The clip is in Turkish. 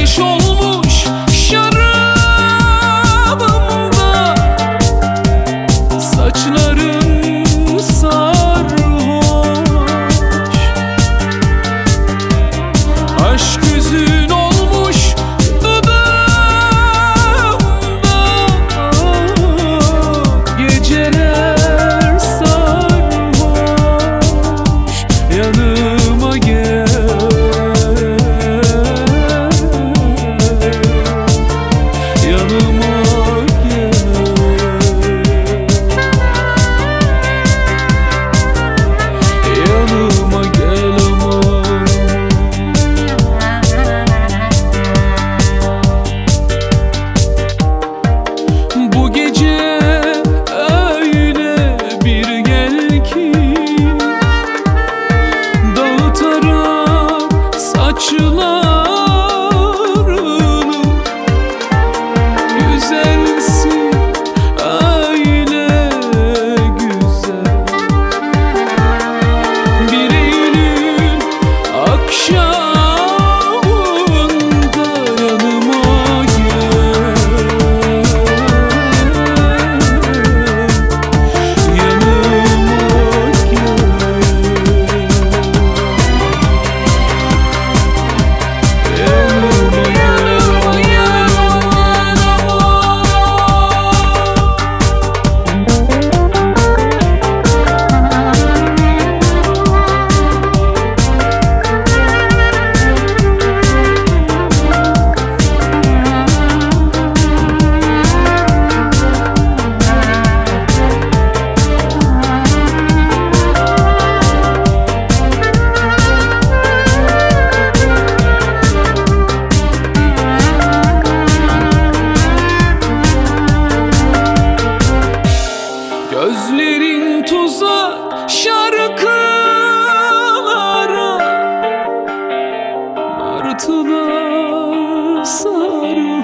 ateş olmuş Sözlerin tuzak şarkılara. Martılar sarıl